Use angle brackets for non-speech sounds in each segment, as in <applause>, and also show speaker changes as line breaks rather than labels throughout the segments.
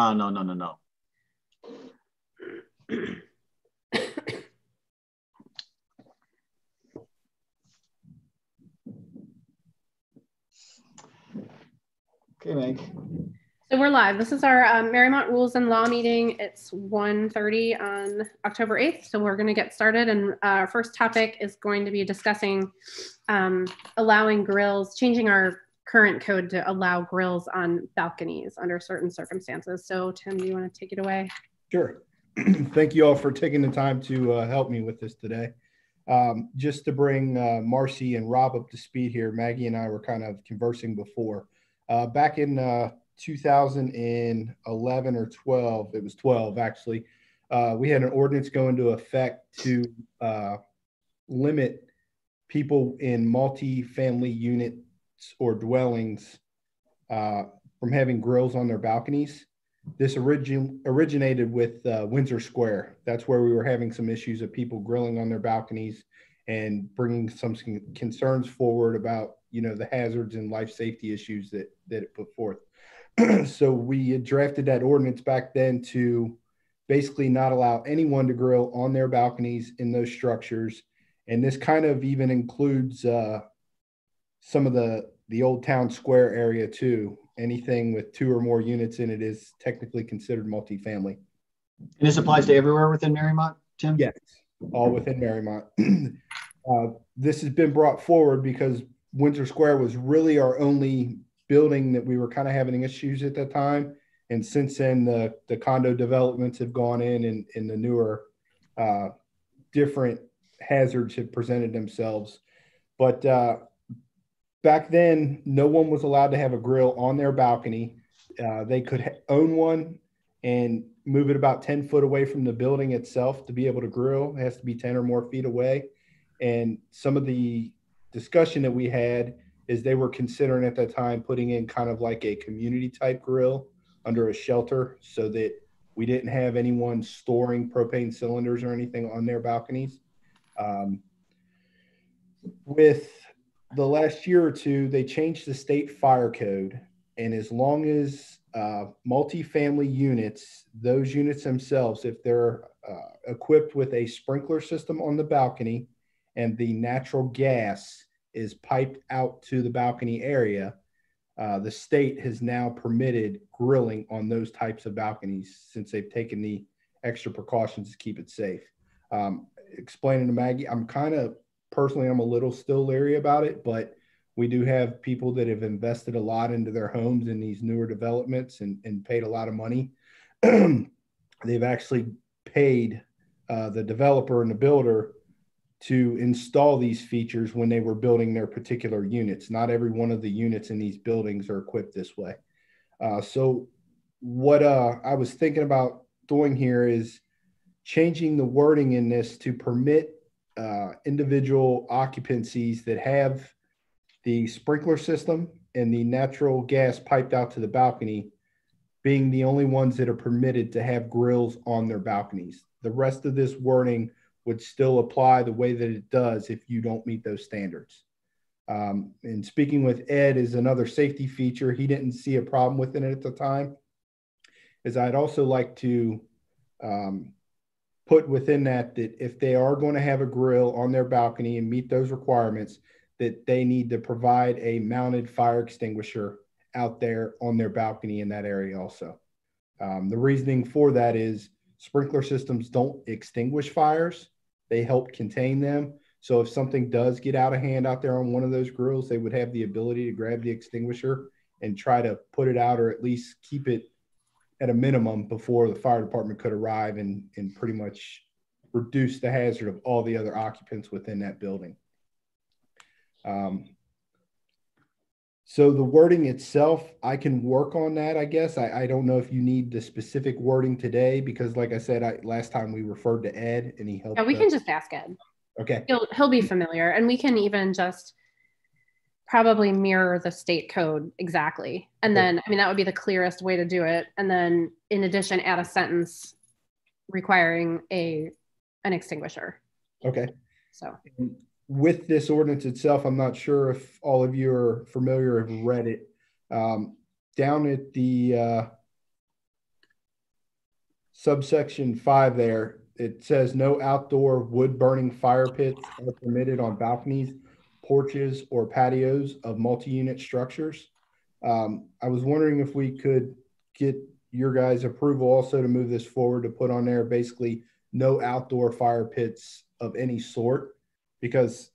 Uh, no, no, no, no. Okay, Meg.
So we're live. This is our um, Mariemont Rules and Law meeting. It's 1.30 on October 8th. So we're going to get started. And uh, our first topic is going to be discussing um, allowing grills, changing our current code to allow grills on balconies under certain circumstances. So Tim, do you want to take it away?
Sure. <clears throat> Thank you all for taking the time to uh, help me with this today. Um, just to bring uh, Marcy and Rob up to speed here, Maggie and I were kind of conversing before. Uh, back in uh, 2011 or 12, it was 12 actually, uh, we had an ordinance go into effect to uh, limit people in multi-family units or dwellings uh, from having grills on their balconies. This origin originated with uh, Windsor Square. That's where we were having some issues of people grilling on their balconies and bringing some concerns forward about you know the hazards and life safety issues that that it put forth. <clears throat> so we drafted that ordinance back then to basically not allow anyone to grill on their balconies in those structures, and this kind of even includes uh, some of the the old town square area too. Anything with two or more units in it is technically considered multifamily.
And this applies to everywhere within Mariemont, Tim?
Yes, all within Mariemont. <clears throat> uh, this has been brought forward because Windsor Square was really our only building that we were kind of having issues at that time. And since then, the, the condo developments have gone in and, and the newer uh, different hazards have presented themselves. But uh, back then, no one was allowed to have a grill on their balcony. Uh, they could ha- own one and move it about 10 foot away from the building itself to be able to grill. It has to be 10 or more feet away. And some of the discussion that we had is they were considering at that time putting in kind of like a community type grill under a shelter so that we didn't have anyone storing propane cylinders or anything on their balconies. Um, with the last year or two, they changed the state fire code. And as long as uh, multifamily units, those units themselves, if they're uh, equipped with a sprinkler system on the balcony, and the natural gas is piped out to the balcony area, uh, the state has now permitted grilling on those types of balconies since they've taken the extra precautions to keep it safe. Um, explaining to Maggie, I'm kind of personally, I'm a little still leery about it, but we do have people that have invested a lot into their homes in these newer developments and, and paid a lot of money. <clears throat> They've actually paid uh, the developer and the builder to install these features when they were building their particular units. Not every one of the units in these buildings are equipped this way. Uh, so, what uh, I was thinking about doing here is changing the wording in this to permit uh, individual occupancies that have the sprinkler system and the natural gas piped out to the balcony being the only ones that are permitted to have grills on their balconies. The rest of this wording would still apply the way that it does if you don't meet those standards. Um, and speaking with Ed is another safety feature. He didn't see a problem with it at the time. Is I'd also like to um, put within that that if they are going to have a grill on their balcony and meet those requirements, that they need to provide a mounted fire extinguisher out there on their balcony in that area also. Um, the reasoning for that is Sprinkler systems don't extinguish fires, they help contain them. So if something does get out of hand out there on one of those grills, they would have the ability to grab the extinguisher and try to put it out or at least keep it at a minimum before the fire department could arrive and, and pretty much reduce the hazard of all the other occupants within that building. Um, so the wording itself, I can work on that, I guess. I, I don't know if you need the specific wording today because, like I said, I, last time we referred to Ed and he helped.
Yeah, we can just ask Ed.
Okay.
He'll he'll be familiar, and we can even just probably mirror the state code exactly. And then, I mean, that would be the clearest way to do it. And then, in addition, add a sentence requiring a an extinguisher.
Okay.
So
with this ordinance itself, I'm not sure if all of you are familiar or have read it. Um, down at the uh, subsection five there, it says no outdoor wood burning fire pits are permitted on balconies, porches, or patios of multi-unit structures. Um, I was wondering if we could get your guys' approval also to move this forward to put on there basically no outdoor fire pits of any sort, because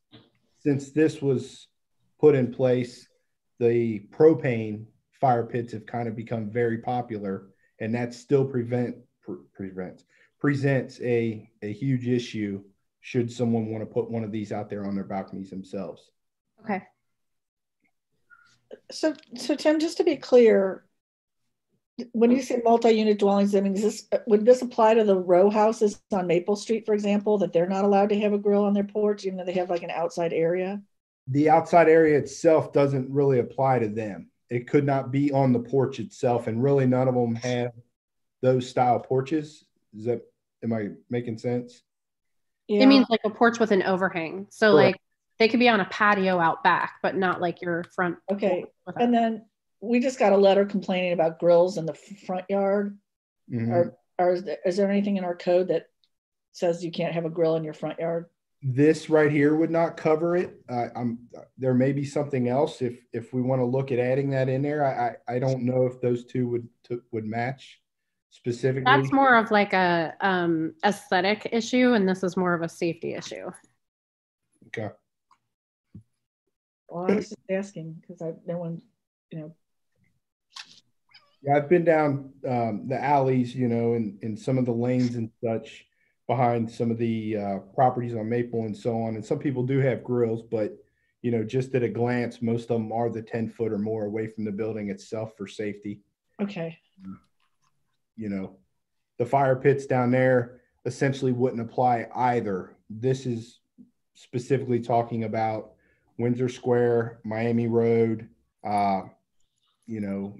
since this was put in place, the propane fire pits have kind of become very popular, and that still prevent pre- prevents presents a a huge issue should someone want to put one of these out there on their balconies themselves.
Okay.
So, so Tim, just to be clear, when you say multi-unit dwellings, I mean, is this, uh, would this apply to the row houses on Maple Street, for example, that they're not allowed to have a grill on their porch, even though they have like an outside area?
The outside area itself doesn't really apply to them. It could not be on the porch itself, and really none of them have those style porches. Is that am I making sense?
It means like a porch with an overhang. So
Correct.
like they could be on a patio out back, but not like your front.
Okay,
porch with a-
And then we just got a letter complaining about grills in the front yard.
Mhm.
Are, are, is there- is there anything in our code that says you can't have a grill in your front yard?
This right here would not cover it. Uh, I'm there may be something else if if we want to look at adding that in there. I I, I don't know if those two would to, would match specifically.
That's more of like a um, aesthetic issue, and this is more of a safety issue.
okay.
Well, I was just asking because I, no one, you know,
Yeah, I've been down um, the alleys, you know, and in some of the lanes and such behind some of the uh, properties on Maple and so on. And some people do have grills, but you know, just at a glance, most of them are the 10 foot or more away from the building itself for safety.
okay,
You know, the fire pits down there essentially wouldn't apply either. This is specifically talking about Windsor Square, Miami Road, uh, you know,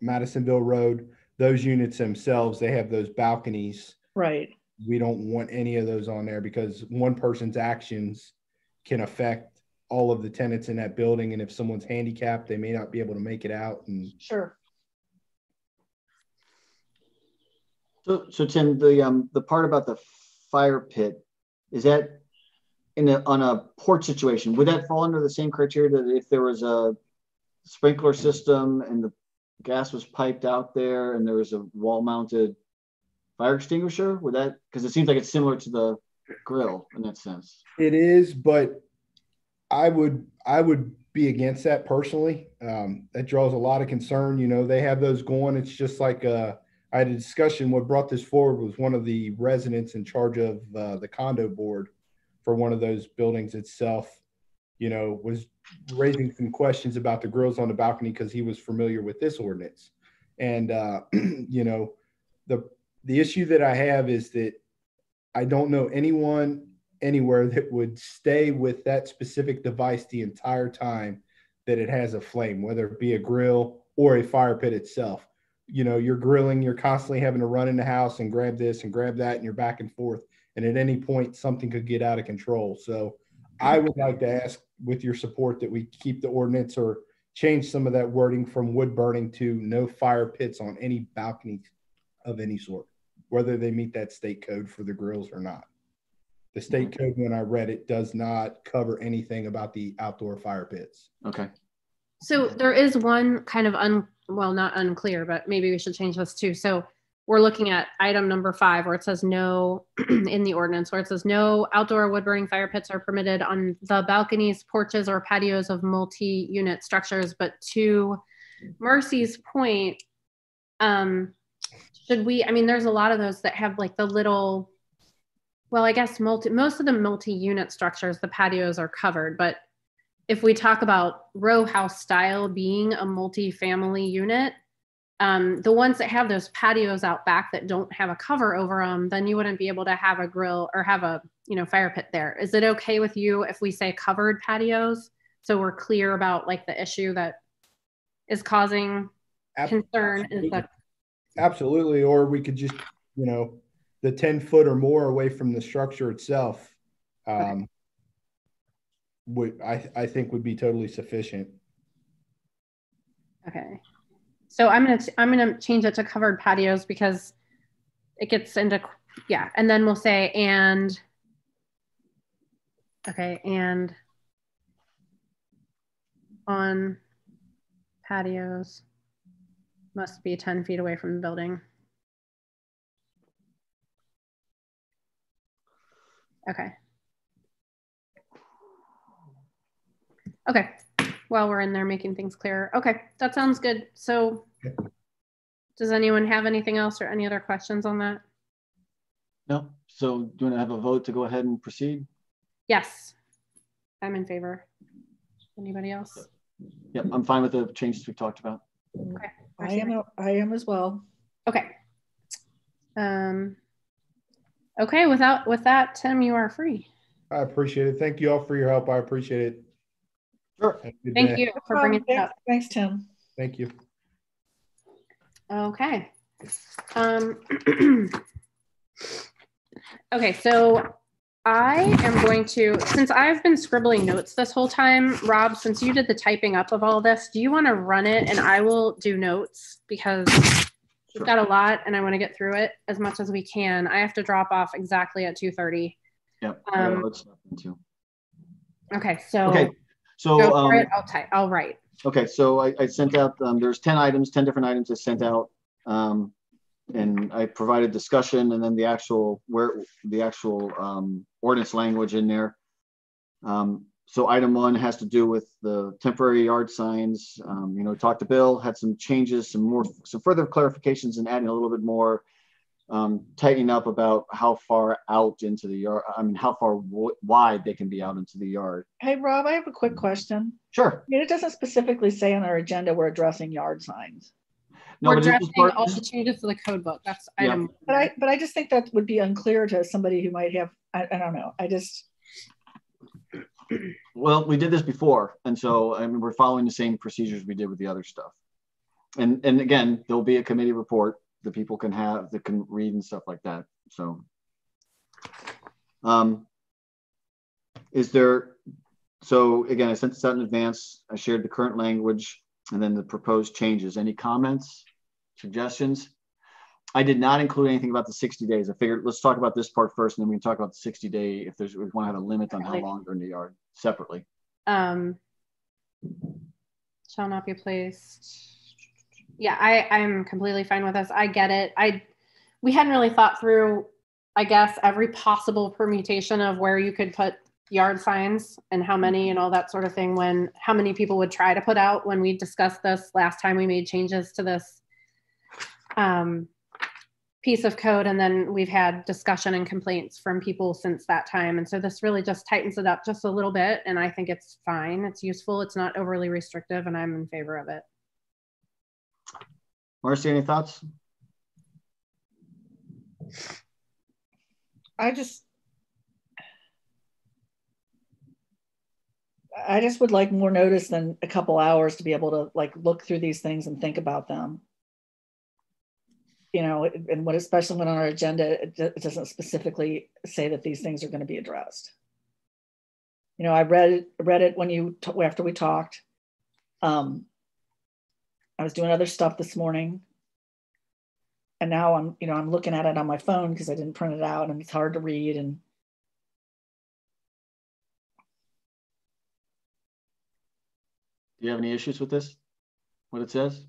Madisonville Road. Those units themselves, they have those balconies.
right.
We don't want any of those on there because one person's actions can affect all of the tenants in that building. And if someone's handicapped, they may not be able to make it out. And
Sure.
So, so Tim, the, um, the part about the fire pit, is that in a, on a porch situation, would that fall under the same criteria that if there was a sprinkler system and the gas was piped out there and there was a wall mounted fire extinguisher, would that, because it seems like it's similar to the grill in that sense.
It is, but I would I would be against that personally. Um, that draws a lot of concern. You know, they have those going. It's just like uh, I had a discussion. What brought this forward was one of the residents in charge of uh, the condo board for one of those buildings itself. You know, was raising some questions about the grills on the balcony because he was familiar with this ordinance, and uh, <clears throat> you know, the the issue that I have is that I don't know anyone anywhere that would stay with that specific device the entire time that it has a flame, whether it be a grill or a fire pit itself. You know, you're grilling, you're constantly having to run in the house and grab this and grab that, and you're back and forth. And at any point, something could get out of control. So I would like to ask with your support that we keep the ordinance or change some of that wording from wood burning to no fire pits on any balcony of any sort, whether they meet that state code for the grills or not. The state code, when I read it, does not cover anything about the outdoor fire pits.
Okay.
So there is one kind of un, well, not unclear, but maybe we should change this too. So we're looking at item number five where it says no <clears throat> in the ordinance, where it says no outdoor wood burning fire pits are permitted on the balconies, porches, or patios of multi-unit structures. But to Marcy's point, um, should we, I mean, there's a lot of those that have like the little, well, I guess multi, most of the multi-unit structures, the patios are covered, but if we talk about row house style being a multi-family unit, um, the ones that have those patios out back that don't have a cover over them, then you wouldn't be able to have a grill or have a you know fire pit there. Is it okay with you if we say covered patios so we're clear about like the issue that is causing concern? Is that
Absolutely. Or we could just, you know, the 10 foot or more away from the structure itself. Um, would I, I think would be totally sufficient.
Okay. So I'm gonna I'm gonna change it to covered patios because it gets into, yeah. And then we'll say, and, okay, and on patios must be 10 feet away from the building. Okay. Okay. While we're in there making things clearer. Okay, that sounds good. So does anyone have anything else or any other questions on that?
No. So do you want to have a vote to go ahead and proceed?
Yes, I'm in favor. Anybody else?
Yep, I'm fine with the changes we've talked about.
Okay.
I am, I am as well.
Okay. Um, okay, without with that, Tim, you are free.
I appreciate it. Thank you all for your help. I appreciate it.
Sure.
Have a good
Thank
day.
you for bringing it
Thanks,
up.
thanks, Tim.
Thank you.
Okay. Um, <clears throat> okay, so I am going to, since I've been scribbling notes this whole time, Rob, since you did the typing up of all this, do you want to run it and I will do notes because we've got a lot and I want to get through it as much as we can. I have to drop off exactly at 2:30.
Yep.
Um,
let's.
Okay, so
Okay. So um.
I'll type. I'll write.
Okay, so I, I sent out, um, there's 10 items, 10 different items I sent out. Um, and I provided discussion and then the actual, where, the actual, um, ordinance language in there. Um, so item one has to do with the temporary yard signs. Um, you know, talked to Bill, had some changes, some more, some further clarifications and adding a little bit more, um, tightening up about how far out into the yard, I mean, how far w- wide they can be out into the yard.
Hey, Rob, I have a quick question.
Sure.
I mean, it doesn't specifically say on our agenda we're addressing yard signs.
No,
We're
but this is
addressing
part-
all the changes to the code book. That's
Yeah.
item.
But I, but I just think that would be unclear to somebody who might have, I, I don't know. I just,
Well, we did this before, and so I mean, we're following the same procedures we did with the other stuff. And and again, there'll be a committee report that people can have that can read and stuff like that. So, um, is there? So again, I sent this out in advance. I shared the current language and then the proposed changes. Any comments, suggestions? I did not include anything about the 60 days. I figured let's talk about this part first, and then we can talk about the 60 day if there's we want to have a limit on how long they're in the yard separately.
um, shall not be placed. Yeah, I, I'm completely fine with this. I get it. I, we hadn't really thought through, I guess, every possible permutation of where you could put yard signs and how many and all that sort of thing when, how many people would try to put out when we discussed this last time we made changes to this um, piece of code. And then we've had discussion and complaints from people since that time. And so this really just tightens it up just a little bit. And I think it's fine. It's useful. It's not overly restrictive and I'm in favor of it.
Marcy, any thoughts?
I just, I just would like more notice than a couple hours to be able to like look through these things and think about them. You know, and what, especially when on our agenda, it do- it doesn't specifically say that these things are going to be addressed. You know, I read read it when you, after we talked. Um, I was doing other stuff this morning. And now I'm, you know, I'm looking at it on my phone because I didn't print it out and it's hard to read and
Do you have any issues with this? What it says?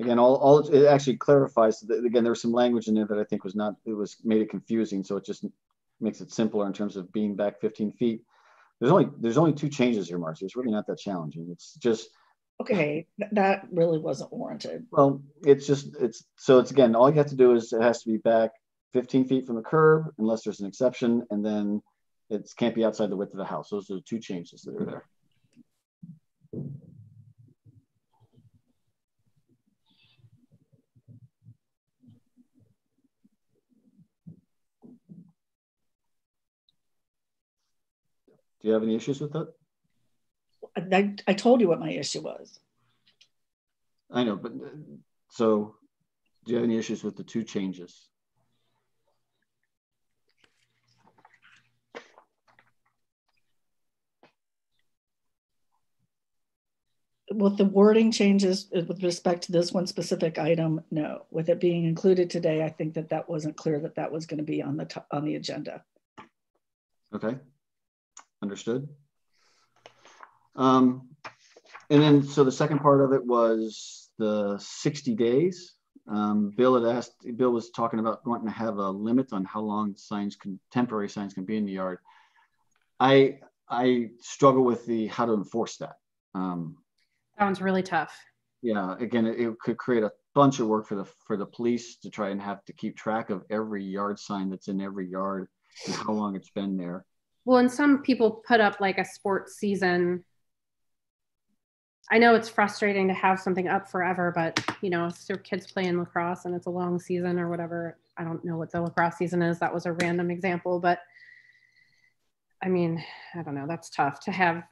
Again, all, all it actually clarifies that again, there was some language in there that I think was not, it was made it confusing. So it just makes it simpler in terms of being back 15 feet. There's only, there's only two changes here, Marcy. It's really not that challenging. It's just,
okay, that really wasn't warranted.
Well, it's just, it's, so it's again, all you have to do is it has to be back 15 feet from the curb unless there's an exception, and then it can't be outside the width of the house. Those are the two changes that are there. Do you have any issues with that?
I, I told you what my issue was.
I know, but uh, so do you have any issues with the two changes?
with the wording changes uh, with respect to this one specific item, no. With it being included today, I think that that wasn't clear that that was going to be on the top, on the agenda.
Okay, understood. Um, and then, so the second part of it was the 60 days. Um, Bill had asked, Bill was talking about wanting to have a limit on how long signs can, temporary signs can be in the yard. I, I struggle with the, how to enforce that. Um,
That one's really tough.
yeah, again, it, it could create a bunch of work for the, for the police to try and have to keep track of every yard sign that's in every yard and how long it's been there.
Well, and some people put up like a sports season. I know it's frustrating to have something up forever, but you know, if your kids playing lacrosse and it's a long season or whatever. I don't know what the lacrosse season is. That was a random example, but I mean, I don't know. That's tough to have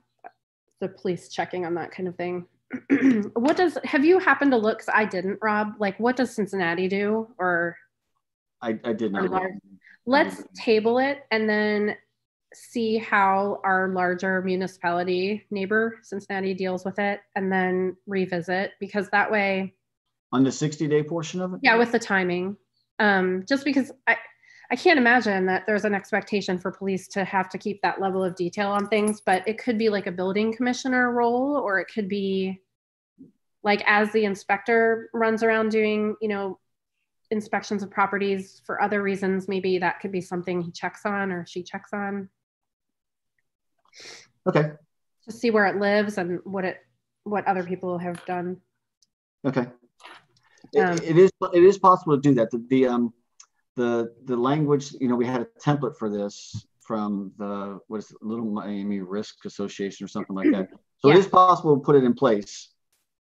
the police checking on that kind of thing. <clears throat> what does have you happened to look? Cause I didn't, Rob. Like, what does Cincinnati do? Or
I, I did not.
Or
look.
large- let's mm-hmm. table it and then see how our larger municipality neighbor Cincinnati deals with it and then revisit because that way
On the 60 day portion of it?
yeah with the timing um just because i i can't imagine that there's an expectation for police to have to keep that level of detail on things but it could be like a building commissioner role or it could be like as the inspector runs around doing you know inspections of properties for other reasons maybe that could be something he checks on or she checks on
Okay.
to see where it lives and what it what other people have done
Okay. It-
Um,
it is it is possible to do that. The, the um the the language, you know, we had a template for this from the what is it, Little Miami Risk Association or something like that. <clears throat> So
Yeah.
it is possible to put it in place.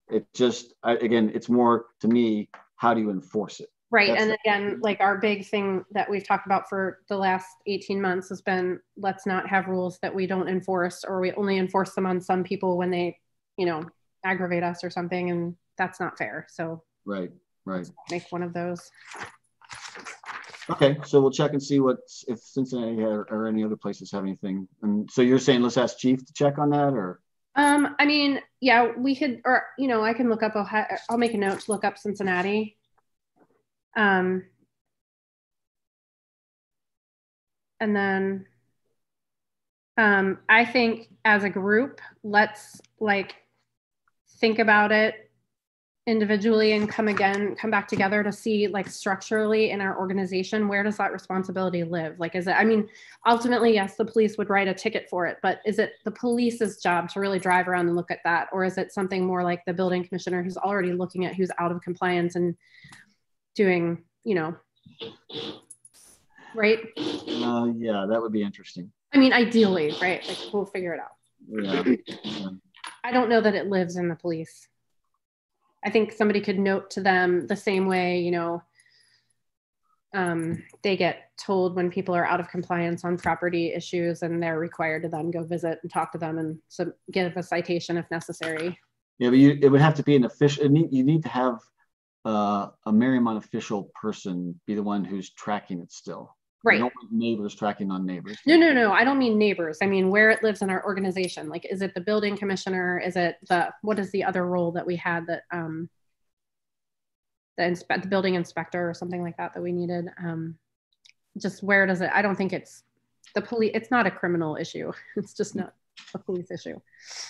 It just I, again, it's more to me, how do you enforce it?
Right.
That's
and again, like our big thing that we've talked about for the last 18 months has been let's not have rules that we don't enforce or we only enforce them on some people when they, you know, aggravate us or something. And that's not fair. So
Right, right.
make one of those.
Okay, so we'll check and see what if Cincinnati or, or any other places have anything. And so you're saying let's ask Chief to check on that, or
Um, I mean, yeah, we could, or, you know, I can look up, Ohio, I'll make a note to look up Cincinnati. Um, and then, um, I think as a group, let's like think about it individually and come again, come back together to see like structurally in our organization, where does that responsibility live? Like, is it, I mean, ultimately, yes, the police would write a ticket for it, but is it the police's job to really drive around and look at that? Or is it something more like the building commissioner who's already looking at who's out of compliance and doing, you know, right?
uh, yeah, that would be interesting.
I mean, ideally, right? Like, we'll figure it out.
Yeah, <clears throat> yeah.
I don't know that it lives in the police. I think somebody could note to them the same way, you know, um, they get told when people are out of compliance on property issues and they're required to then go visit and talk to them and so give a citation if necessary.
Yeah, but you, it would have to be an official. Need, you need to have uh, a Mariemont official person be the one who's tracking it still.
Right.
neighbors tracking on neighbors.
No, no, no. I don't mean neighbors. I mean where it lives in our organization. Like, is it the building commissioner? Is it the what is the other role that we had that um the inspe- the building inspector or something like that that we needed? Um just where does it I don't think it's the police it's not a criminal issue. <laughs> It's just not a police issue.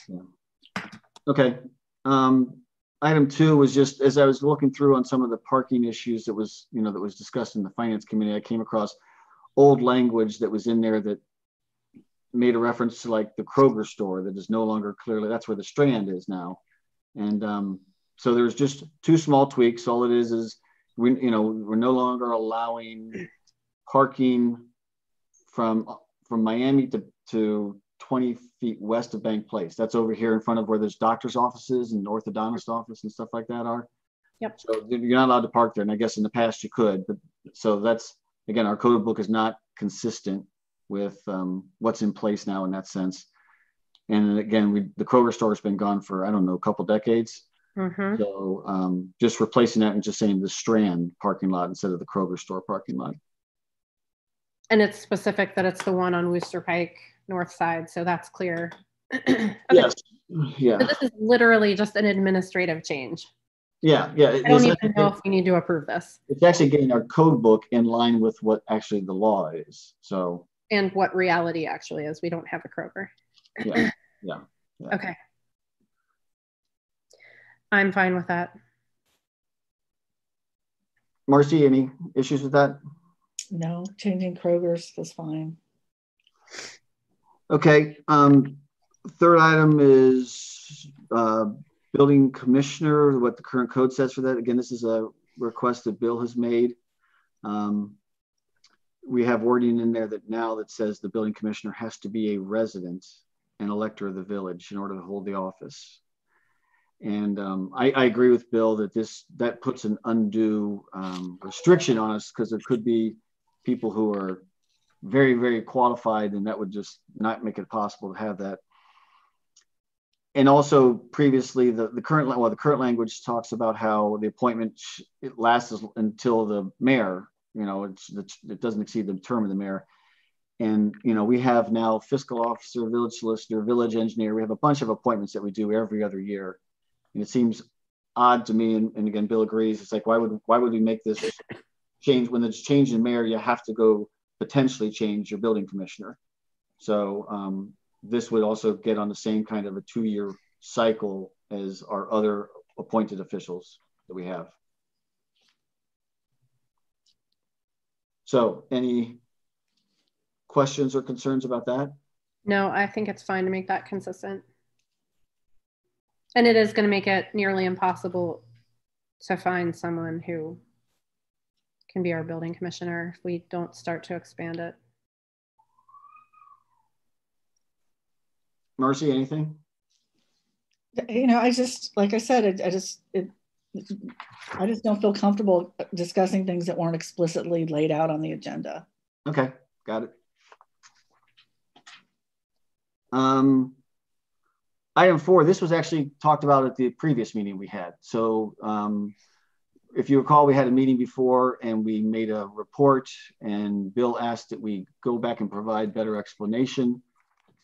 Yeah.
Okay. Um, item two was just as I was looking through on some of the parking issues that was, you know, that was discussed in the finance committee, I came across old language that was in there that made a reference to like the Kroger store that is no longer clearly that's where the strand is now. And um, so there's just two small tweaks. All it is is we, you know, we're no longer allowing parking from from Miami to to 20 feet west of Bank Place. That's over here in front of where there's doctor's offices and orthodontist office and stuff like that are.
Yep.
So you're not allowed to park there. And I guess in the past you could, but so that's again, our code book is not consistent with um, what's in place now in that sense. And again, we the Kroger store has been gone for I don't know a couple decades.
Mhm.
So um, just replacing that and just saying the Strand parking lot instead of the Kroger store parking lot.
And it's specific that it's the one on Wooster Pike north side, so that's clear. <clears throat> Okay,
Yes,
So
yeah,
this is literally just an administrative change.
yeah, yeah.
I don't
It's-
even know if we need to approve this
It's actually getting our code book in line with what actually the law is. So,
and what reality actually is. We don't have a Kroger.
yeah, <clears throat> yeah.
Okay. I'm fine with that.
Marcy, any issues with that?
No, changing Kroger's is fine.
Okay, um, third item is, uh, building commissioner, what the current code says for that. Again, this is a request that Bill has made. Um, we have wording in there that now that says the building commissioner has to be a resident and elector of the village in order to hold the office. And um, I, I agree with Bill that this that puts an undue um, restriction on us because there could be people who are very, very qualified, and that would just not make it possible to have that. And also previously, the, the current well, the current language talks about how the appointment it lasts until the mayor. You know, it's, it's it doesn't exceed the term of the mayor. And you know, we have now fiscal officer, village solicitor, village engineer. We have a bunch of appointments that we do every other year, and it seems odd to me. And, and again, Bill agrees. It's like why would why would we make this change when there's change in mayor? You have to go potentially change your building commissioner. So um, this would also get on the same kind of a two-year cycle as our other appointed officials that we have. So any questions or concerns about that?
No, I think it's fine to make that consistent. And it is going to make it nearly impossible to find someone who can be our building commissioner if we don't start to expand it.
Marcy, anything?
You know, I just, like I said, I, I just, it, I just don't feel comfortable discussing things that weren't explicitly laid out on the agenda.
Okay, got it. Um, item four, this was actually talked about at the previous meeting we had. So um, if you recall, we had a meeting before and we made a report and Bill asked that we go back and provide better explanation.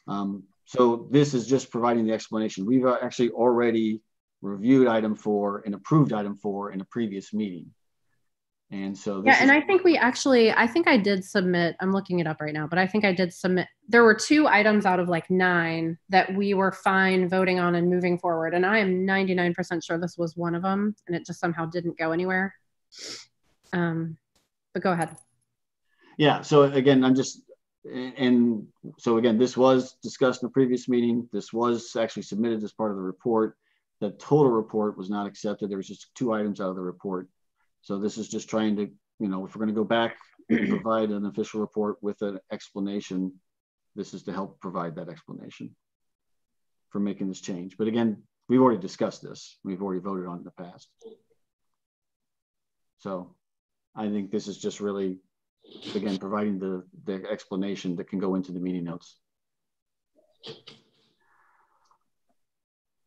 Um, so this is just providing the explanation. We've uh, actually already reviewed item four and approved item four in a previous meeting. And so this
Yeah, and
is-
I think we actually, I think I did submit, I'm looking it up right now, but I think I did submit, there were two items out of like nine that we were fine voting on and moving forward. And I am 99% sure this was one of them and it just somehow didn't go anywhere. Um, but go ahead.
Yeah, so again, I'm just, and so again, this was discussed in a previous meeting. This was actually submitted as part of the report. The total report was not accepted. There was just two items out of the report. So this is just trying to, you know, if we're gonna go back <clears throat> and provide an official report with an explanation, this is to help provide that explanation for making this change. But again, we've already discussed this. We've already voted on it in the past. So I think this is just really again, providing the, the explanation that can go into the meeting notes.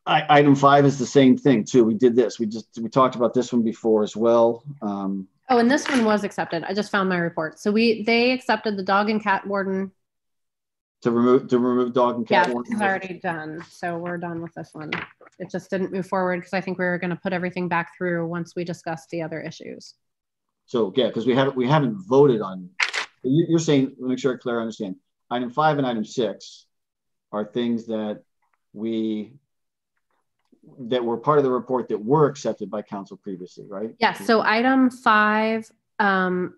I, item five is the same thing too. We did this. We just we talked about this one before as well. Um,
Oh, and this one was accepted. I just found my report. So we, they accepted the dog and cat warden.
to remove to remove dog and
Yeah,
cat.
this is already done. So we're done with this one. It just didn't move forward because I think we were going to put everything back through once we discussed the other issues.
So yeah, because we haven't we haven't voted on. You, you're saying let me make sure I clear understand. Item five and item six are things that we that were part of the report that were accepted by council previously, right?
Yes, so item five, um,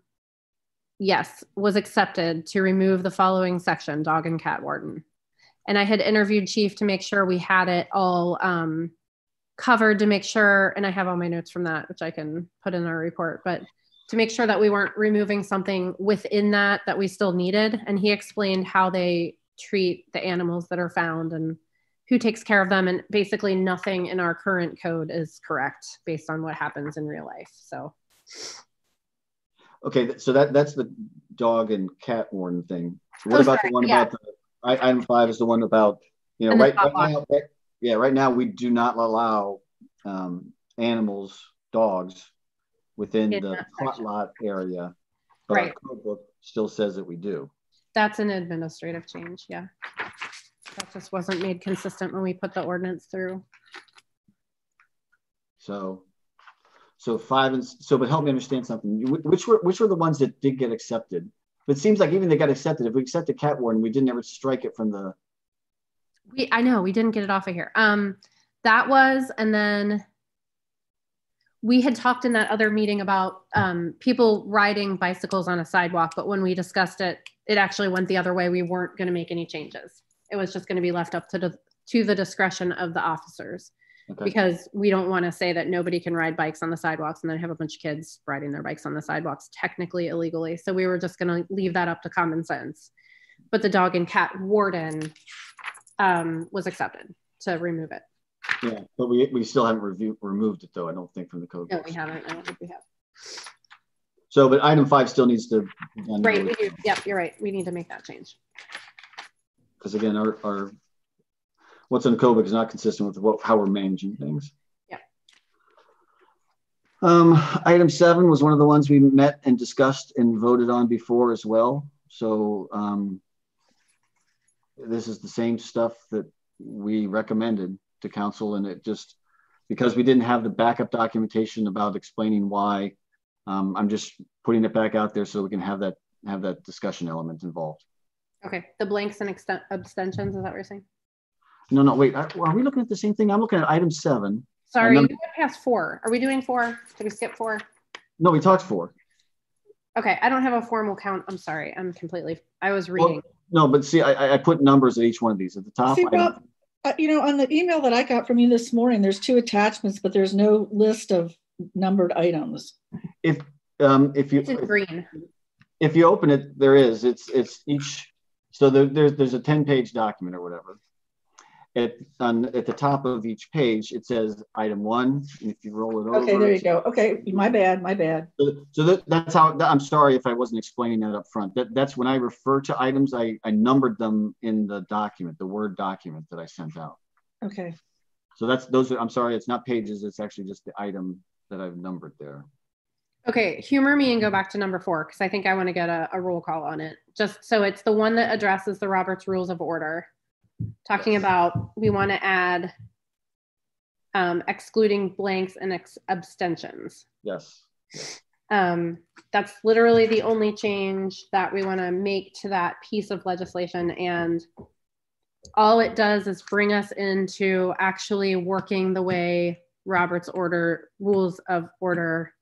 yes, was accepted to remove the following section, dog and cat warden. And I had interviewed chief to make sure we had it all, um, covered to make sure, and I have all my notes from that, which I can put in our report, but to make sure that we weren't removing something within that that we still needed. And he explained how they treat the animals that are found and who takes care of them and basically nothing in our current code is correct based on what happens in real life so
Okay, so that that's the dog and cat warden thing. What
Oh,
about
sorry,
the one
yeah.
about the I- item five is the one about you know
And
right, right now right- yeah right now we do not allow um, animals dogs within
In
the plot lot area, but our code book still says that we do.
that's an administrative change yeah That just wasn't made consistent when we put the ordinance through.
So, so five and so, but help me understand something. Which were which were the ones that did get accepted? But it seems like even they got accepted. If we accept the cat warden, we didn't ever strike it from the.
We, I know, we didn't get it off of here. Um, that was, and then we had talked in that other meeting about um, people riding bicycles on a sidewalk, but when we discussed it, it actually went the other way. We weren't going to make any changes. It was just going to be left up to the to the discretion of the officers
Okay.
because we don't want to say that nobody can ride bikes on the sidewalks and then have a bunch of kids riding their bikes on the sidewalks technically illegally. So we were just going to leave that up to common sense. But the dog and cat warden um, was accepted to remove it.
Yeah, but we we still haven't reviewed removed it though. I don't think from the code.
No, we haven't. I don't think we have.
So, but item five still needs to.
Right, we do. Yep, you're right. We need to make that change.
Because again, our, our what's in the code is not consistent with what, how we're managing things.
Yeah.
Um, item seven was one of the ones we met and discussed and voted on before as well. So um, this is the same stuff that we recommended to council, and it just because we didn't have the backup documentation about explaining why. Um, I'm just putting it back out there so we can have that have that discussion element involved.
Okay, the blanks and exten- abstentions, is that what you're saying?
No, no, wait. Are, are we looking at the same thing? I'm looking at item seven.
Sorry, we
number-
went past four. Are we doing four? Did we skip four?
No, we talked four.
Okay, I don't have a formal count. I'm sorry. I'm completely, I was
Well,
reading.
No, but see, I, I- I put numbers at each one of these at the top.
See,
item-
Rob, uh, you know, on the email that I got from you this morning, there's two attachments, but there's no list of numbered items.
If um, if you
It's in green.
if you open it, there is. It's it's each. So there, there's there's a ten page document or whatever. At on at the top of each page, it says item one. And if you roll it over,
Okay, there you go. Okay, my bad, my bad.
So, so that, that's how, I'm sorry if I wasn't explaining that up front. That, that's when I refer to items, I, I numbered them in the document, the Word document that I sent out.
Okay,
So that's, those are, I'm sorry, it's not pages, it's actually just the item that I've numbered there.
Okay, humor me and go back to number four because I think I want to get a, a roll call on it. Just so it's the one that addresses the Roberts Rules of Order, talking
Yes.
about we want to add um, excluding blanks and ex- abstentions.
Yes.
Um, that's literally the only change that we want to make to that piece of legislation. And all it does is bring us into actually working the way Robert's order rules of order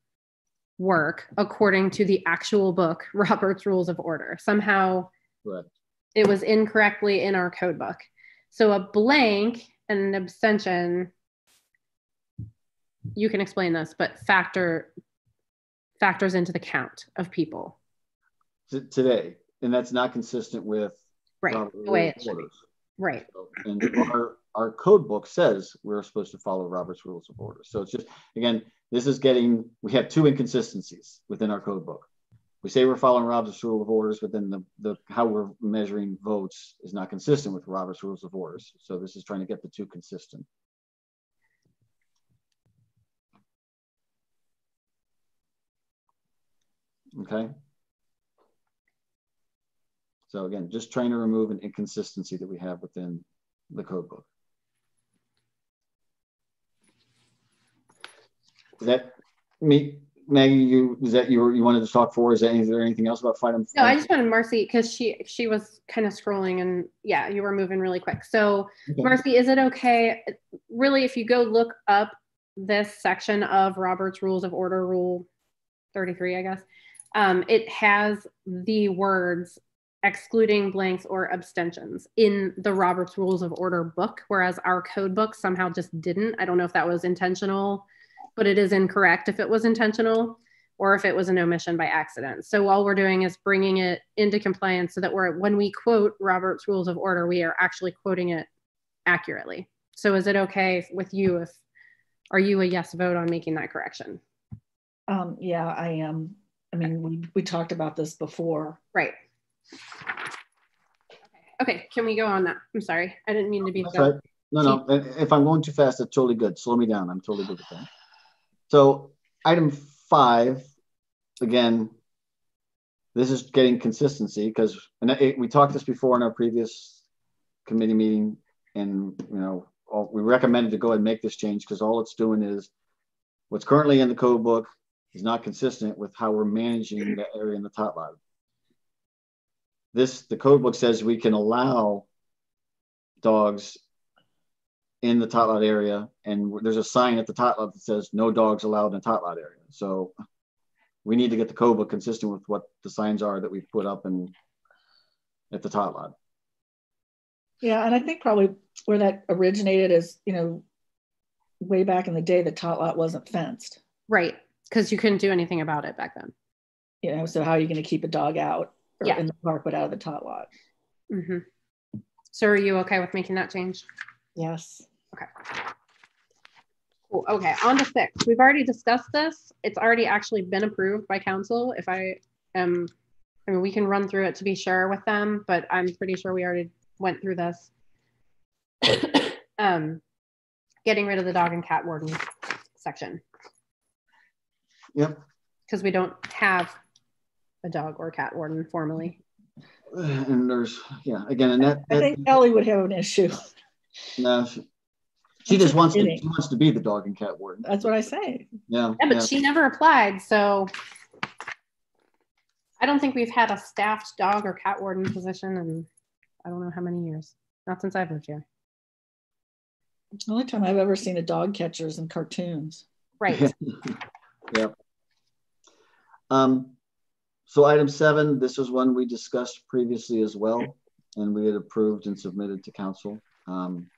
work according to the actual book, <laughs> Robert's Rules of Order. Somehow
Correct.
it was incorrectly in our code book. So a blank and an abstention, you can explain this, but factor factors into the count of people.
T- today, and that's not consistent with.
Right.
Robert
The way it should be. Right.
And our, our code book says we're supposed to follow Robert's Rules of Order. So it's just, again, this is getting, we have two inconsistencies within our code book. We say we're following Robert's Rule of Orders, but then the, the, how we're measuring votes is not consistent with Robert's Rules of Orders. So this is trying to get the two consistent. Okay. So again, just trying to remove an inconsistency that we have within the code book. Is that me, Maggie? You is that you were- you wanted to talk for? Is, that, is there anything else about item?
No, I just wanted Marcy because she she was kind of scrolling and yeah, you were moving really quick. So
Okay.
Marcy, is it okay? Really, if you go look up this section of Robert's Rules of Order, Rule 33, I guess, um, it has the words excluding blanks or abstentions in the Robert's Rules of Order book, whereas our code book somehow just didn't. I don't know if that was intentional, but it is incorrect if it was intentional or if it was an omission by accident. So all we're doing is bringing it into compliance so that we're when we quote Robert's Rules of Order, we are actually quoting it accurately. So is it okay with you if are you a yes vote on making that correction?
um, yeah, I am. I mean, we, we talked about this before.
Right. Okay. Okay, can we go on that? I'm sorry. I didn't mean to be
That's right. No, no. If I'm going too fast, that's totally good. Slow me down. I'm totally good with that. So item five, again, this is getting consistency because we talked this before in our previous committee meeting and, you know, all, we recommended to go ahead and make this change because all it's doing is what's currently in the code book is not consistent with how we're managing the area in the top lot. This, the code book says we can allow dogs in the tot lot area, and there's a sign at the tot lot that says no dogs allowed in the tot lot area. So we need to get the code book consistent with what the signs are that we've put up and at the tot lot.
Yeah, and I think probably where that originated is, you know, way back in the day, the tot lot wasn't fenced.
Right. Because you couldn't do anything about it back then.
You know, so how are you going to keep a dog out or
Yeah.
in the park but out of the tot lot?
hmm So are you okay with making that change?
Yes.
Okay. Cool. Okay, on to six. We've already discussed this. It's already actually been approved by council. If I am, I mean, we can run through it to be sure with them, but I'm pretty sure we already went through this. <coughs> um, getting rid of the dog and cat warden section
Yep.
because we don't have a dog or cat warden formally. <sighs>
And there's, yeah, again, and that,
I think Ellie would have an issue.
no, she, she just wants to, she wants to be the dog and cat warden.
That's what I say.
Yeah.
Yeah, but
yeah.
she never applied, so I don't think we've had a staffed dog or cat warden position in I don't know how many years. Not since I've lived here.
The only time I've ever seen a dog catcher is in cartoons.
Right. <laughs>
Yep. Um, so item seven, this was one we discussed previously as well, and we had approved and submitted to council. Um,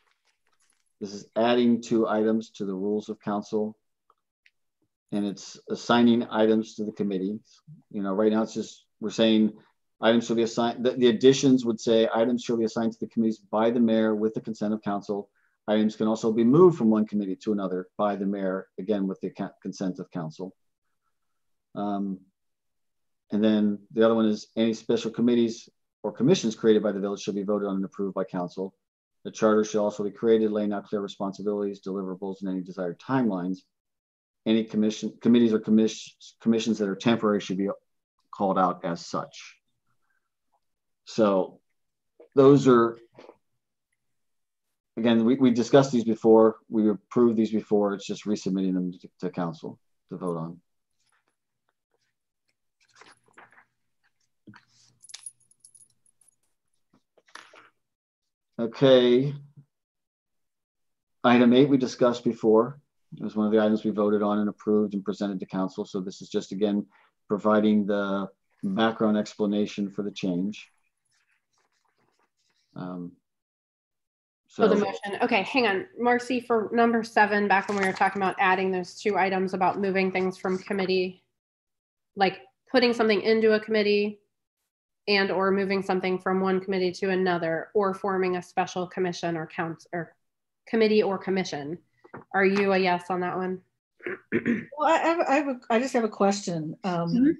this is adding two items to the rules of council. And it's assigning items to the committees. You know, right now it's just, we're saying items shall be assigned, the, the additions would say items shall be assigned to the committees by the mayor with the consent of council. Items can also be moved from one committee to another by the mayor, again, with the consent of council. Um, and then the other one is any special committees or commissions created by the village shall be voted on and approved by council. The charter shall also be created, laying out clear responsibilities, deliverables, and any desired timelines. Any commission, committees or commis- commissions that are temporary should be called out as such. So those are, again, we, we discussed these before, we approved these before, it's just resubmitting them to, to council to vote on. Okay. Item eight, we discussed before. It was one of the items we voted on and approved and presented to council. So this is just again, providing the background explanation for the change. Um,
Oh, the motion. Okay, hang on. Marcy, for number seven, back when we were talking about adding those two items about moving things from committee, like putting something into a committee and or moving something from one committee to another or forming a special commission or count or committee or commission. Are you a yes on that one? <clears throat>
Well, I, I have, I, have a, I just have a question. Um,
Mhm.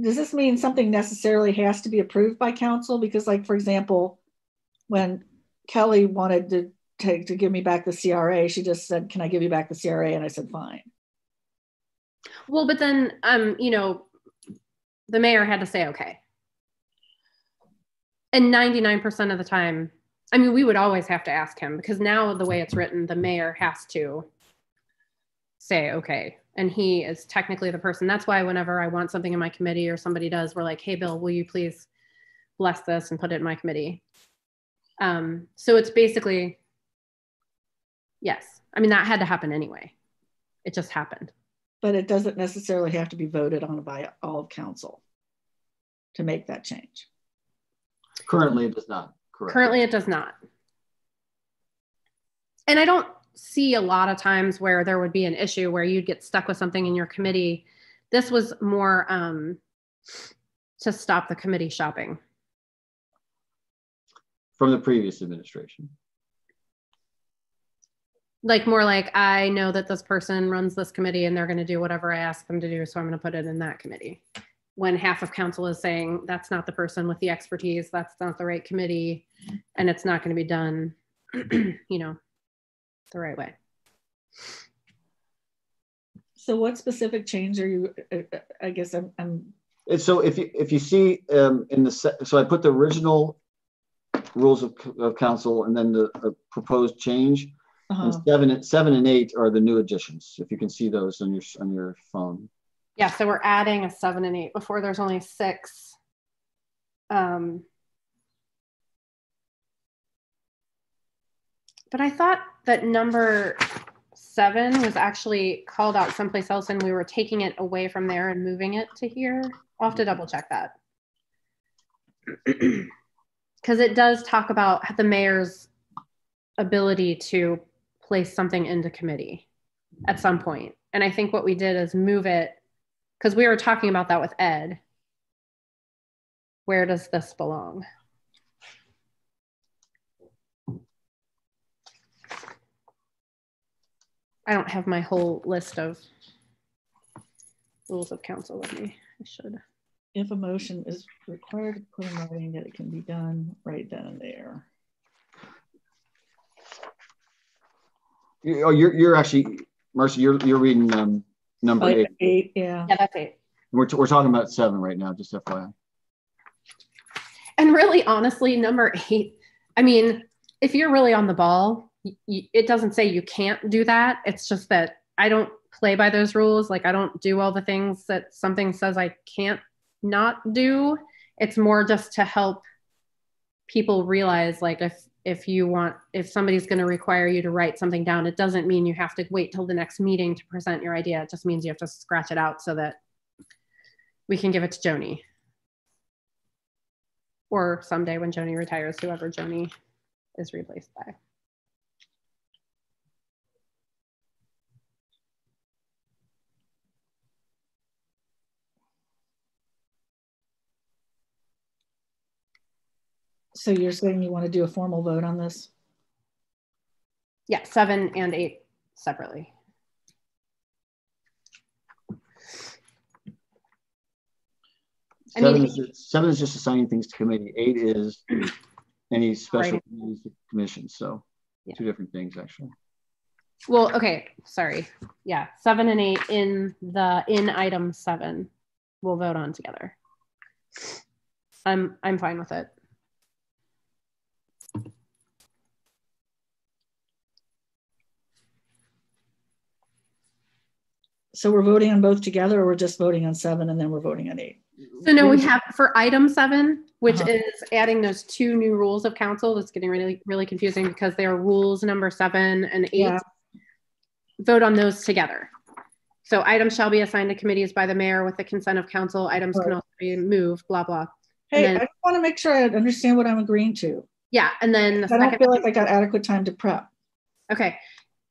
Does this mean something necessarily has to be approved by council? Because, like, for example, when Kelly wanted to take to give me back the CRA, she just said, "Can I give you back the CRA?" And I said, "Fine."
Well, but then, um, you know, the mayor had to say okay. And 99% of the time, I mean, we would always have to ask him because now the way it's written, the mayor has to say okay. And he is technically the person. That's why whenever I want something in my committee or somebody does, we're like, hey, Bill, will you please bless this and put it in my committee? Um, so it's basically, yes. I mean, that had to happen anyway. It just happened.
But it doesn't necessarily have to be voted on by all of council to make that change.
Currently it does not, correct.
Currently, it does not. And I don't see a lot of times where there would be an issue where you'd get stuck with something in your committee. This was more um, to stop the committee shopping.
From the previous administration.
Like more like I know that this person runs this committee and they're going to do whatever I ask them to do, so I'm going to put it in that committee. When half of council is saying that's not the person with the expertise, that's not the right committee, and it's not going to be done, <clears throat> you know, the right way.
So, what specific change are you? uh, uh, I guess I'm. I'm
so if you, if you see um, in the, so I put the original rules of, of council and then the, the proposed change.
Uh-huh.
And seven, seven and eight are the new additions. If you can see those on your on your phone.
Yeah, so we're adding a seven and eight before there's only six. Um, but I thought that number seven was actually called out someplace else and we were taking it away from there and moving it to here. I'll have to double check that. <clears throat> Because it does talk about the mayor's ability to place something into committee at some point. And I think what we did is move it because we were talking about that with Ed. Where does this belong? I don't have my whole list of rules of council with me. I should.
If a motion is required to put in writing that it can be done right then and there.
You, oh, you're you're actually Marcy. You're you're reading um, number
Like
eight.
eight, yeah.
Yeah, that's eight.
We're we're talking about seven right now. Just FYI.
And really, honestly, number eight, I mean, if you're really on the ball, y- y- it doesn't say you can't do that. It's just that I don't play by those rules. Like, I don't do all the things that something says I can't not do. It's more just to help people realize, like, if if you want, if somebody's going to require you to write something down, it doesn't mean you have to wait till the next meeting to present your idea. It just means you have to scratch it out so that we can give it to Joni or someday when Joni retires, whoever Joni is replaced by.
So you're saying you want to do a formal vote on this?
Yeah, seven and eight separately. I
Seven,
mean-
is just, seven is just assigning things to committee. Eight is <clears throat> any special
Right.
commissions. So
Yeah.
two different things actually.
Well, okay, sorry. Yeah, seven and eight in the in item seven, we'll vote on together. I'm I'm fine with it.
So we're voting on both together or we're just voting on seven and then we're voting on eight?
So no, we have for item seven, which
Uh-huh.
is adding those two new rules of council. That's getting really really confusing because they are rules number seven and eight.
Yeah.
Vote on those together. So items shall be assigned to committees by the mayor with the consent of council. Items can also be moved. Blah blah.
Hey,
then-
I just want to make sure I understand what I'm agreeing to.
Yeah, and then the
I don't feel like I got adequate time to prep.
Okay.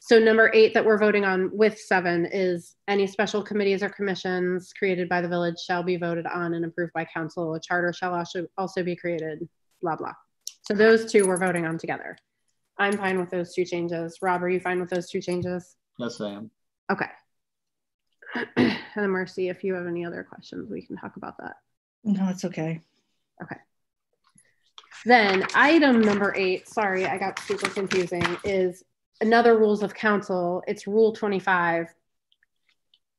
So number eight that we're voting on with seven is any special committees or commissions created by the village shall be voted on and approved by council. A charter shall also also be created, blah, blah. So those two we're voting on together. I'm fine with those two changes. Rob, are you fine with those two changes?
Yes, I am.
Okay. <clears throat> and then Marcy, if you have any other questions, we can talk about that.
No, it's okay. Okay.
Then item number eight, sorry, I got super confusing, is another rules of council. It's rule 25.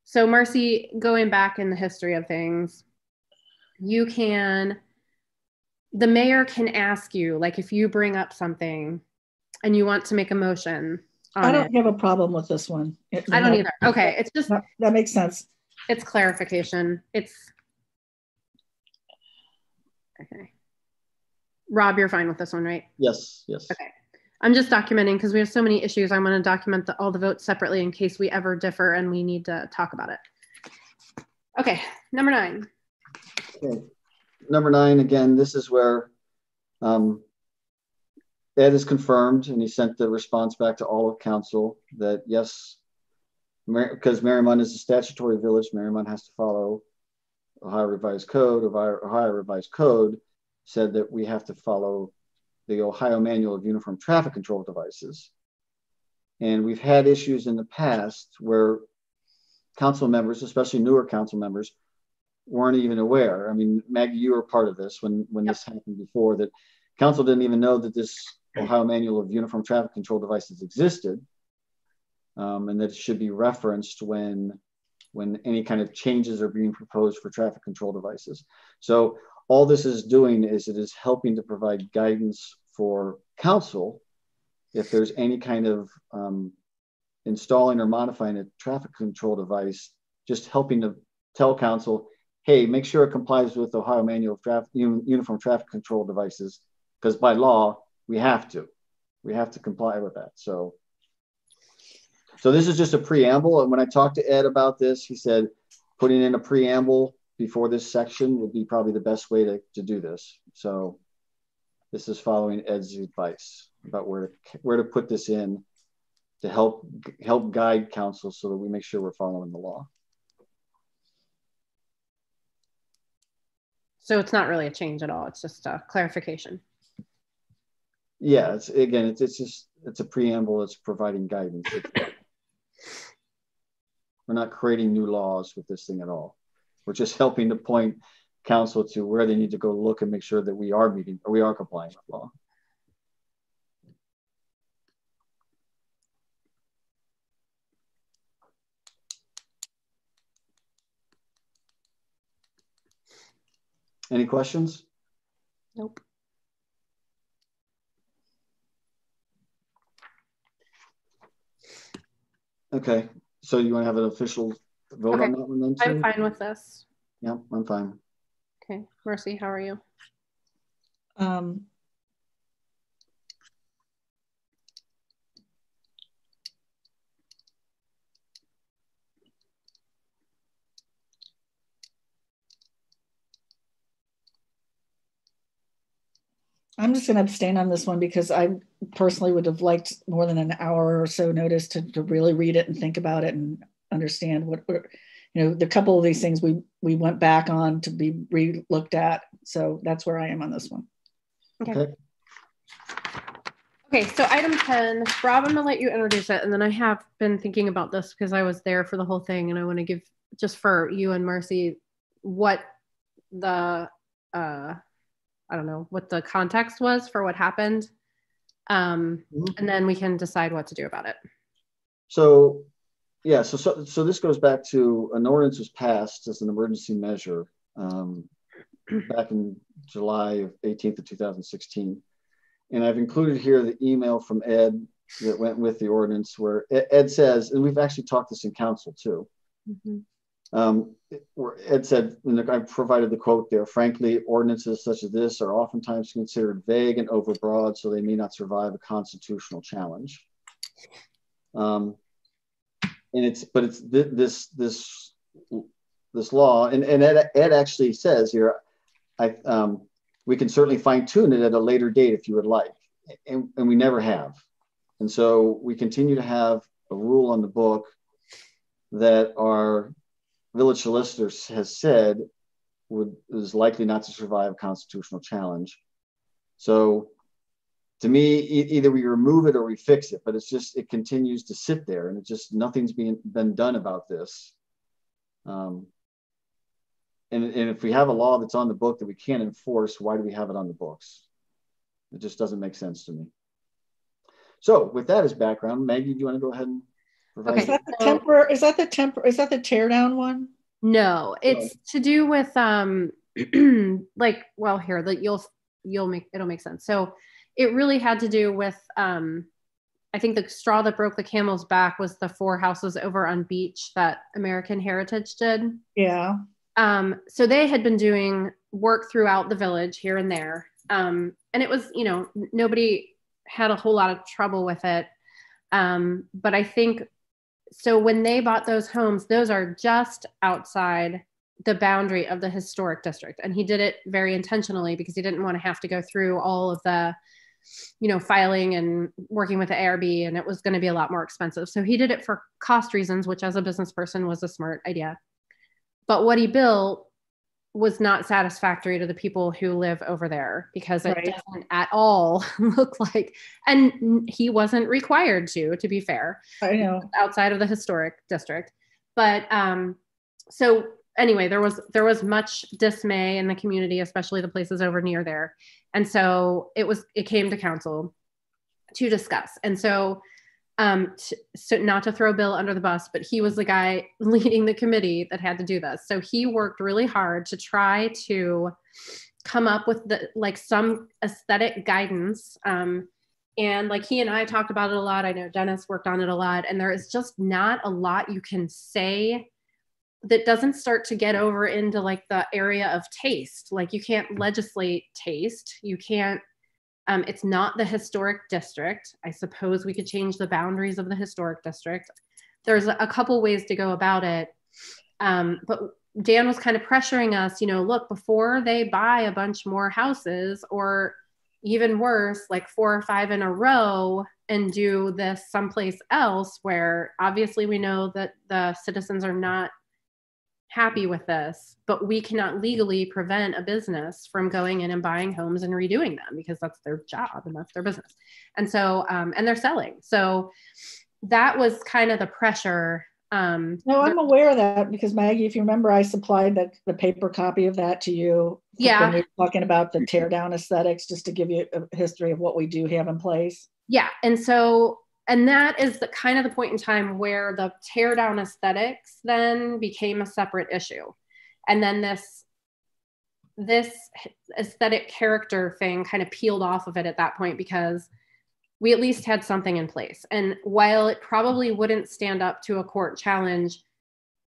So Marcy, going back in the history of things, you can, the mayor can ask you, like if you bring up something and you want to make a motion
I don't
it.
have a problem with this one. It-
I don't either. Okay, it's just,
That that makes sense.
it's clarification. It's, okay. Rob, you're fine with this one, right?
Yes, yes.
Okay. I'm just documenting because we have so many issues. I'm going to document the, all the votes separately in case we ever differ and we need to talk about it. Okay, number nine.
Okay. Number nine, again, this is where um, Ed is confirmed and he sent the response back to all of council that yes, Mar- because Mariemont is a statutory village, Mariemont has to follow Ohio Revised Code. Ohio, Ohio Revised Code said that we have to follow the Ohio Manual of Uniform Traffic Control Devices. And we've had issues in the past where council members, especially newer council members, weren't even aware. I mean, Maggie, you were part of this when when this happened before. That council didn't even know that this Ohio Manual of Uniform Traffic Control Devices existed, um, and that it should be referenced when when any kind of changes are being proposed for traffic control devices. So all this is doing is it is helping to provide guidance for council if there's any kind of um, installing or modifying a traffic control device, just helping to tell council, hey, make sure it complies with Ohio Manual of Uniform Traffic Control Devices, because by law we have to, we have to comply with that. So, so this is just a preamble. And when I talked to Ed about this, he said putting in a preamble before this section would be probably the best way to, to do this. So this is following Ed's advice about where to, where to put this in to help help guide council so that we make sure we're following the law.
So it's not really a change at all. It's just a clarification.
Yeah, it's again, it's it's just it's a preamble. It's providing guidance. It's, <laughs> we're not creating new laws with this thing at all. We're just helping to point council to where they need to go look and make sure that we are meeting or we are complying with law. Any questions?
Nope.
Okay, so you want to have an official vote
Okay.
on that one then?
I'm fine with this.
Yeah, I'm fine.
Okay. Marcy, how are you?
Um, I'm just going to abstain on this one because I personally would have liked more than an hour or so notice to, to really read it and think about it and understand what, what you know, the couple of these things we we went back on to be re-looked at. So that's where I am on this one.
Okay.
Okay.
Okay, so item 10, Rob, I'm gonna let you introduce it. And then I have been thinking about this because I was there for the whole thing and I want to give just for you and Marcy what the uh I don't know what the context was for what happened. Um,
Mhm.
and then we can decide what to do about it.
So, yeah, so, so so this goes back to an ordinance was passed as an emergency measure um, <clears throat> back in July of 18th of 2016, and I've included here the email from Ed that went with the ordinance where Ed- says, and we've actually talked this in council too. Um, where Ed said, and I provided the quote there. Frankly, ordinances such as this are oftentimes considered vague and overbroad, so they may not survive a constitutional challenge. Um, and it's, but it's thi- this this this law, and, and Ed, Ed actually says here, I um, we can certainly fine tune it at a later date if you would like, and, and we never have, and so we continue to have a rule on the book that our village solicitor has said would is likely not to survive a constitutional challenge. So to me, e- either we remove it or we fix it, but it's just it continues to sit there and it just nothing's being been done about this. Um, and, and if we have a law that's on the book that we can't enforce, why do we have it on the books? It just doesn't make sense to me. So with that as background, Maggie, do you want to go ahead and provide?
Is that the temper? Is that the temper? Is that the tear down one?
No, it's to do with um <clears throat> like well here that you'll you'll make it'll make sense. So it really had to do with um I think the straw that broke the camel's back was the four houses over on beach that American Heritage did.
Yeah.
Um so they had been doing work throughout the village here and there. Um and it was, you know, nobody had a whole lot of trouble with it. Um but I think so when they bought those homes, those are just outside the boundary of the historic district. And he did it very intentionally because he didn't want to have to go through all of the, you know, filing and working with the ARB, and it was going to be a lot more expensive. So he did it for cost reasons, which as a business person was a smart idea. But what he built was not satisfactory to the people who live over there because it
Right.
doesn't at all <laughs> look like and he wasn't required to to be fair
I know.
outside of the historic district. But um, so anyway, there was there was much dismay in the community, especially the places over near there, and so it was it came to council to discuss. And so, um, so not to throw Bill under the bus, but he was the guy <laughs> leading the committee that had to do this. So he worked really hard to try to come up with the like some aesthetic guidance. Um, and like he and I talked about it a lot. I know Dennis worked on it a lot, and there is just not a lot you can say that doesn't start to get over into like the area of taste. Like you can't legislate taste. You can't um, it's not the historic district. I suppose we could change the boundaries of the historic district. There's a couple ways to go about it. Um, but Dan was kind of pressuring us, you know, look, before they buy a bunch more houses or even worse, like four or five in a row and do this someplace else where obviously we know that the citizens are not happy with this, but we cannot legally prevent a business from going in and buying homes and redoing them because that's their job and that's their business. And so, um, and they're selling. So that was kind of the pressure. Um,
no, I'm aware of that because Maggie, if you remember, I supplied the, the paper copy of that to you.
Yeah.
When we were talking about the tear down aesthetics, just to give you a history of what we do have in place.
Yeah. And so and that is the kind of the point in time where the tear down aesthetics then became a separate issue. And then this this aesthetic character thing kind of peeled off of it at that point because we at least had something in place. And while it probably wouldn't stand up to a court challenge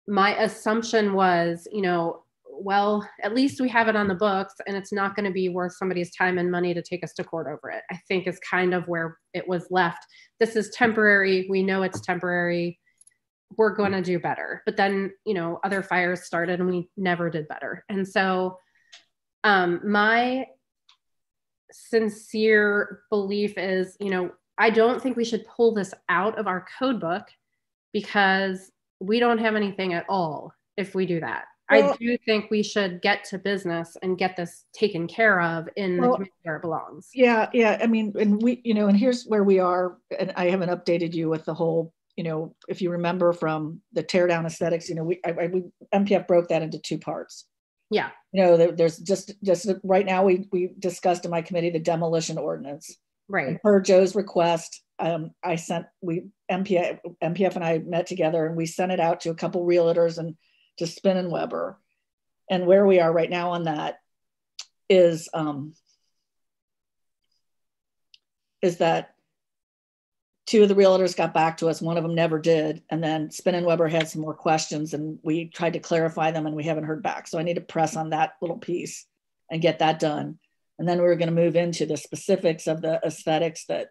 my assumption was you know well, at least we have it on the books and it's not going to be worth somebody's time and money to take us to court over it. I think is kind of where it was left. This is temporary. We know it's temporary. We're going to do better. But then, you know, other fires started and we never did better. And so, um, my sincere belief is, you know, I don't think we should pull this out of our code book because we don't have anything at all if we do that. I do think we should get to business and get this taken care of in well, the community where it belongs.
Yeah, yeah. I mean, and we, you know, and here's where we are. And I haven't updated you with the whole, you know, if you remember from the teardown aesthetics, you know, we, I, I, we MPF broke that into two parts.
Yeah.
You know, there, there's just just right now we we discussed in my committee the demolition ordinance.
Right.
And per Joe's request, um, I sent we MPF MPF and I met together and we sent it out to a couple realtors and to Spin and Weber. And where we are right now on that is um, is that two of the realtors got back to us. One of them never did, and then Spin and Weber had some more questions, and we tried to clarify them, and we haven't heard back. So I need to press on that little piece and get that done. And then we are going to move into the specifics of the aesthetics that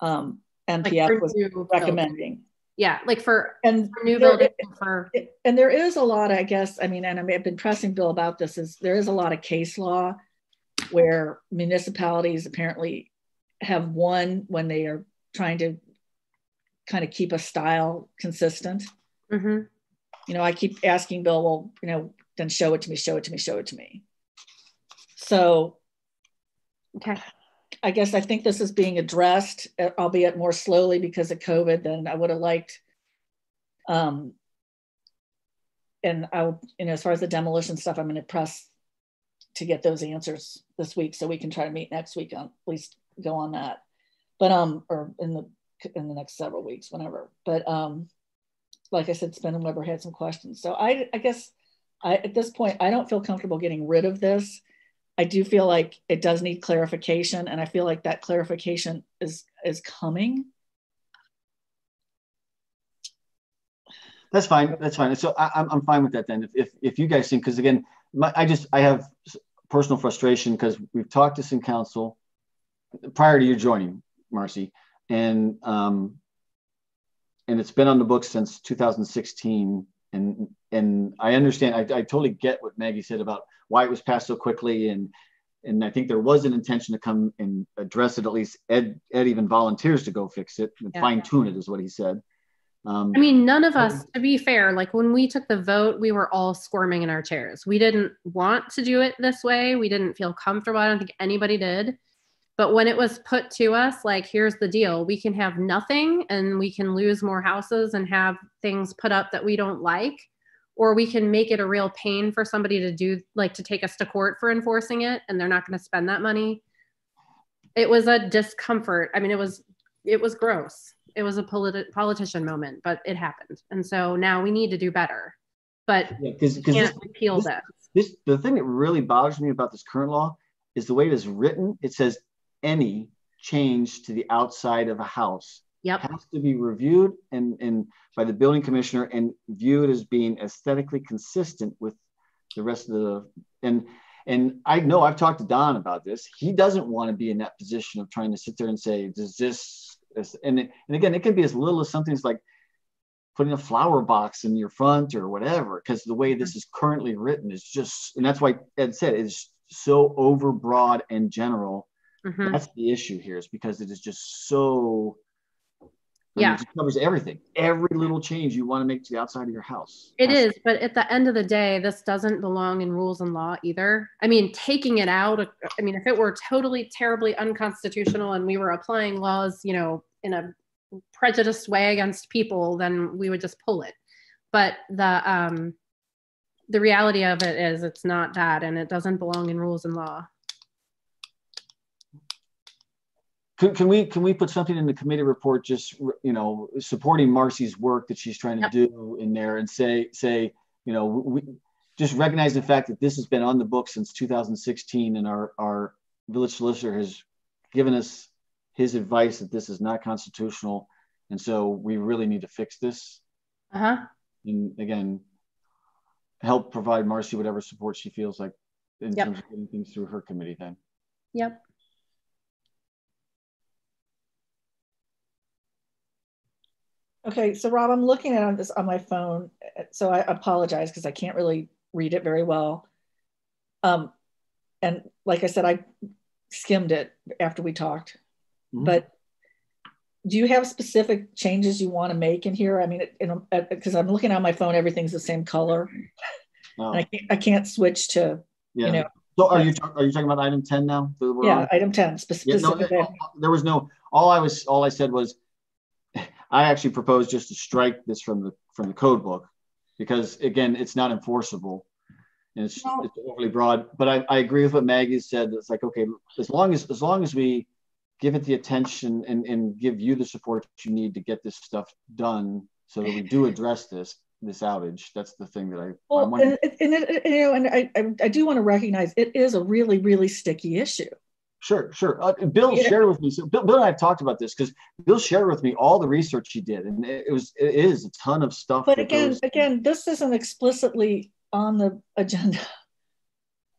um, MPF like was recommending
yeah like for
and
for new building for
and there is a lot i guess i mean and i've been pressing bill about this is there is a lot of case law where municipalities apparently have won when they are trying to kind of keep a style consistent.
Mm-hmm.
you know i keep asking bill well you know then show it to me show it to me show it to me. So
okay
I guess I think this is being addressed, uh, albeit more slowly because of COVID than I would have liked. Um, and I, you know, as far as the demolition stuff, I'm going to press to get those answers this week so we can try to meet next week on at least go on that. But um, or in the in the next several weeks, whenever. But um, like I said, Spin and Weber had some questions. So I, I guess I at this point I don't feel comfortable getting rid of this I do feel like it does need clarification, and I feel like that clarification is is coming.
That's fine. That's fine. So I, am I'm fine with that then. If, if, if you guys think, because again, my, I just I have personal frustration because we've talked to some council prior to you joining, Marcy, and um, and it's been on the books since 2016 and and I understand. I, I totally get what Maggie said about why it was passed so quickly, and and I think there was an intention to come and address it. At least Ed Ed even volunteers to go fix it and yeah. fine tune it, is what he said.
Um, I mean, none of us, to be fair, like when we took the vote, we were all squirming in our chairs. We didn't want to do it this way. We didn't feel comfortable. I don't think anybody did. But when it was put to us, like, here's the deal we can have nothing and we can lose more houses and have things put up that we don't like or we can make it a real pain for somebody to do like to take us to court for enforcing it and they're not going to spend that money. It was a discomfort. I mean it was it was gross. It was a politi- politician moment but it happened. And so now we need to do better. But
yeah, because
can't repeal this,
this the thing that really bothers me about this current law is the way it is written. It says any change to the outside of a house
Yep.
has to be reviewed and, and by the building commissioner and viewed as being aesthetically consistent with the rest of the and and I know I've talked to Don about this. He doesn't want to be in that position of trying to sit there and say, does this, this and and again, it can be as little as something like putting a flower box in your front or whatever, because the way this mm-hmm. is currently written is just, and that's why Ed said it's so overbroad and general.
Mhm.
That's the issue here, is because it is just so. I mean,
Yeah.
it covers everything. Every little change you want to make to the outside of your house.
It
has-
is, but at the end of the day, this doesn't belong in rules and law either. I mean, taking it out, I mean, if it were totally terribly unconstitutional and we were applying laws, you know, in a prejudiced way against people, then we would just pull it. But the um the reality of it is it's not that and it doesn't belong in rules and law.
Can, can we can we put something in the committee report just you know supporting Marcy's work that she's trying to
Yep.
do in there and say say you know we just recognize the fact that this has been on the book since 2016 and our our village solicitor has given us his advice that this is not constitutional and so we really need to fix this
Uh-huh.
and again help provide Marcy whatever support she feels like in
Yep.
terms of getting things through her committee then.
Yep.
Okay, so Rob, I'm looking at this on my phone, so I apologize because I can't really read it very well. Um, and like I said, I skimmed it after we talked.
Mhm.
But do you have specific changes you want to make in here? I mean, because I'm looking on my phone, everything's the same color.
Oh,
And I can't, I can't switch to,
yeah.
know,
so are you are you talking about item 10 now?
yeah,
on?
item 10, spe-
Yeah, no,
specifically.
there was no all I was all I said was I actually propose just to strike this from the from the code book because again it's not enforceable and it's,
No.
it's overly broad. But I, I agree with what Maggie said. It's like okay, as long as as long as we give it the attention and, and give you the support you need to get this stuff done so that we do <laughs> address this this outage. That's the thing that I,
Well,
want.
and, and, it- you know, and I, I, I do want to recognize it is a really, really sticky issue.
Sure, sure. Uh, Bill <laughs>
Yeah.
shared with me. So Bill, Bill and I have talked about this because Bill shared with me all the research he did, and it, it was it is a ton of stuff.
But again,
goes-
again, this isn't explicitly on the agenda.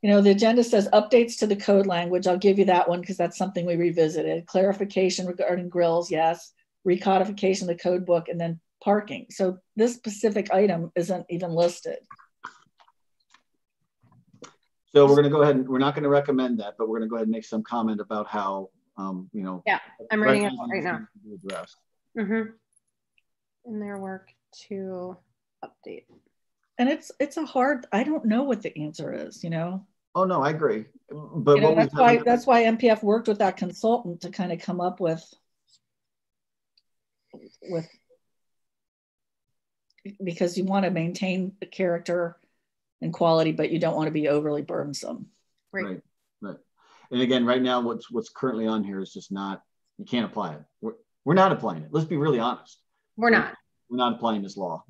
You know, the agenda says updates to the code language. I'll give you that one because that's something we revisited. Clarification regarding grills, yes. Recodification of the code book, and then parking. So this specific item isn't even listed.
So we're going to go ahead and we're not going to recommend that, but we're going to go ahead and make some comment about how um, you know.
Yeah, I'm writing it right now.
things be addressed.
Mm-hmm. In their work to update.
And it's it's a hard, I don't know what the answer is, you know.
Oh no, I agree. But
You know, that's why that's why MPF worked with that consultant to kind of come up with with because you want to maintain the character and quality, but you don't want to be overly burdensome.
Right.
right, right. And again, right now, what's what's currently on here is just not. You can't apply it. We're we're not applying it. Let's be really honest.
We're not.
We're not applying this law.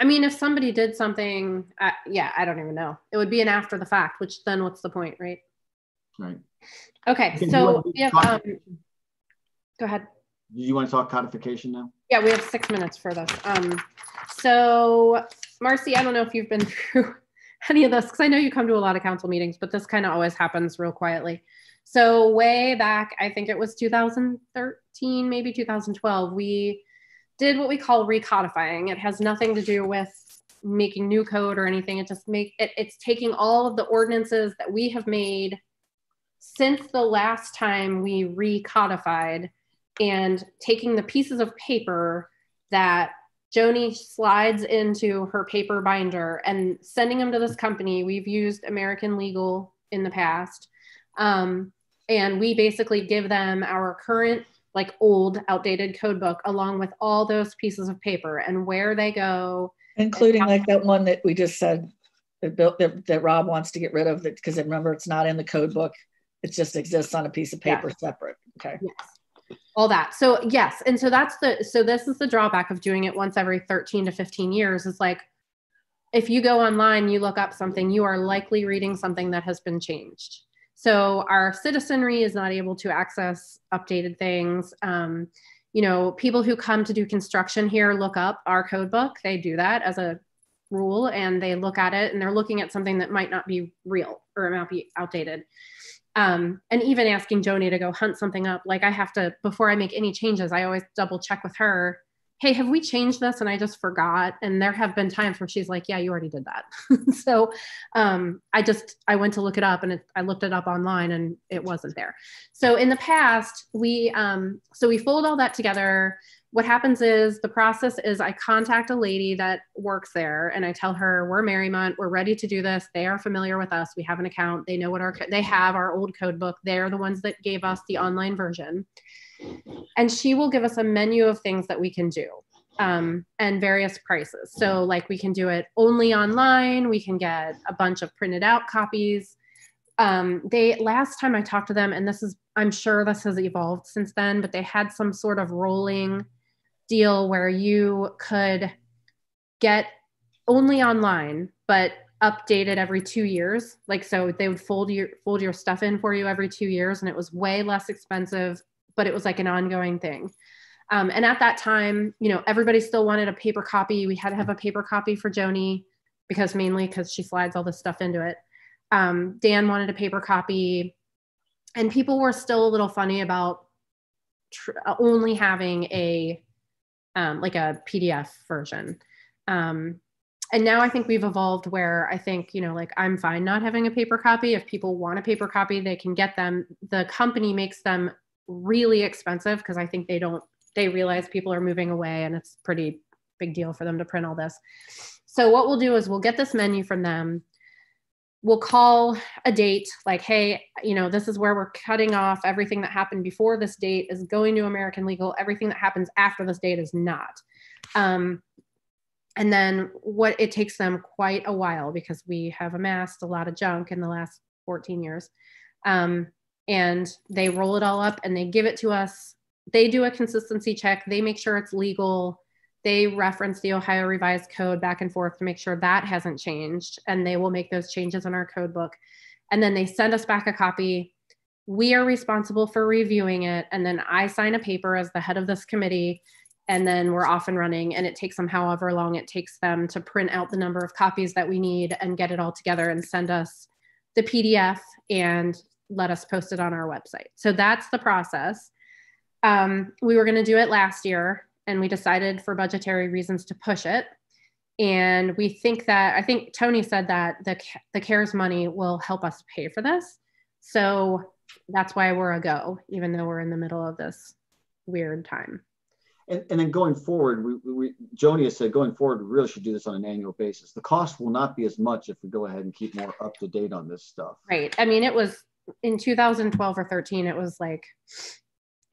I mean, if somebody did something, uh, yeah, I don't even know. It would be an after the fact, which then what's the point, right?
Right.
Okay,
Okay,
so
wanna
we have, um, go ahead.
Do you want to talk codification now?
Yeah, we have six minutes for this. Um, so Marcy, I don't know if you've been <laughs> through any of this because I know you come to a lot of council meetings, but this kind of always happens real quietly. So way back, I think it was 2013, maybe 2012, we did what we call recodifying. It has nothing to do with making new code or anything. It just make it, it's taking all of the ordinances that we have made since the last time we recodified and taking the pieces of paper that Joni slides into her paper binder and sending them to this company. We've used American Legal in the past. Um, and we basically give them our current, like old, outdated code book along with all those pieces of paper and where they go.
Including like that one that we just said that Bill, that, that Rob wants to get rid of because remember it's not in the code book. It just exists on a piece of paper separate. Okay.
Yes. All that. So yes. And so that's the so this is the drawback of doing it once every 13 to 15 years is like if you go online, you look up something, you are likely reading something that has been changed. So our citizenry is not able to access updated things. Um, you know, people who come to do construction here look up our code book. They do that as a rule and they look at it and they're looking at something that might not be real or it might be outdated. Um, and even asking Joni to go hunt something up, like I have to, before I make any changes, I always double check with her hey, have we changed this? And I just forgot. And there have been times where she's like, yeah, you already did that. <laughs> so um, I just, I went to look it up and it, I looked it up online and it wasn't there. So in the past, we, um, so we fold all that together. What happens is the process is I contact a lady that works there and I tell her we're Mariemont, we're ready to do this. They are familiar with us. We have an account. They know what our, they have our old code book. They're the ones that gave us the online version and she will give us a menu of things that we can do um, and various prices. So, like, we can do it only online, we can get a bunch of printed out copies. Um, they last time I talked to them, and this is, I'm sure this has evolved since then, but they had some sort of rolling deal where you could get only online, but updated every two years. Like so they would fold your fold your stuff in for you every two years and it was way less expensive but it was like an ongoing thing. Um, and at that time, you know, everybody still wanted a paper copy. We had to have a paper copy for Joni because mainly because she slides all this stuff into it. Um, Dan wanted a paper copy, and people were still a little funny about tr- uh, only having a um, like a PDF version. Um, and now I think we've evolved where I think, you know, like I'm fine not having a paper copy. If people want a paper copy, they can get them. The company makes them really expensive because I think they don't they realize people are moving away and it's pretty big deal for them to print all this. So what we'll do is we'll get this menu from them. We'll call a date like, hey, you know, this is where we're cutting off everything that happened before this date is going to American legal. Everything that happens after this date is not. Um, and then what it takes them quite a while because we have amassed a lot of junk in the last 14 years. Um, and they roll it all up and they give it to us. They do a consistency check, they make sure it's legal. They reference the Ohio Revised Code back and forth to make sure that hasn't changed, and they will make those changes in our code book. And then they send us back a copy. We are responsible for reviewing it. And then I sign a paper as the head of this committee and then we're off and running and it takes them however long it takes them to print out the number of copies that we need and get it all together and send us the pdf and let us post it on our website. So that's the process. Um, we were going to do it last year and we decided for budgetary reasons to push it. And we think that, I think Tony said that the, the CARES money will help us pay for this. So that's why we're a go, even though we're in the middle of this weird time.
And, and then going forward, we, we, Joni has said going forward, we really should do this on an annual basis. The cost will not be as much if we go ahead and keep more up to date on this stuff.
Right. I mean, it was in 2012 or 13, it was like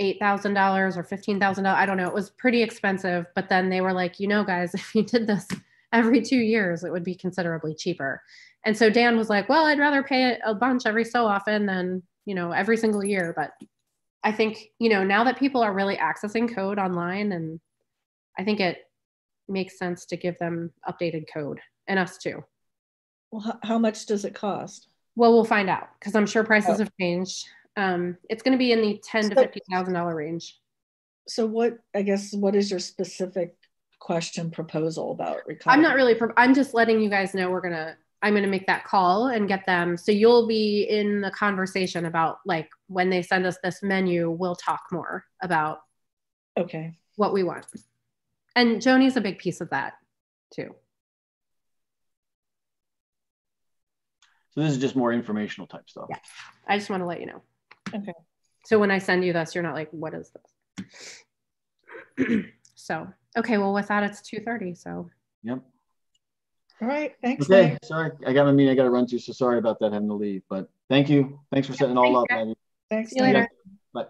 $8,000 or $15,000. I don't know. It was pretty expensive. But then they were like, you know, guys, <laughs> if you did this every two years, it would be considerably cheaper. And so Dan was like, well, I'd rather pay a bunch every so often than, you know, every single year. But I think, you know, now that people are really accessing code online, and I think it makes sense to give them updated code and us too.
Well, how much does it cost?
Well, we'll find out because I'm sure prices oh. have changed. Um, it's going to be in the ten to fifty thousand dollar range.
So, what I guess what is your specific question proposal about recovery?
I'm not really. I'm just letting you guys know we're gonna. I'm gonna make that call and get them. So you'll be in the conversation about like when they send us this menu. We'll talk more about.
Okay.
What we want, and Joni's a big piece of that too.
So this is just more informational type stuff.
Yeah, I just want to let you know.
Okay.
So when I send you this, you're not like, what is this? <clears throat> so, okay, well with that, it's 2.30, so.
Yep.
All right, thanks.
Okay, Mike. sorry, I got a meeting I got to run to, so sorry about that having to leave, but thank you. Thanks for setting all up,
Thanks.
See you later.
Bye.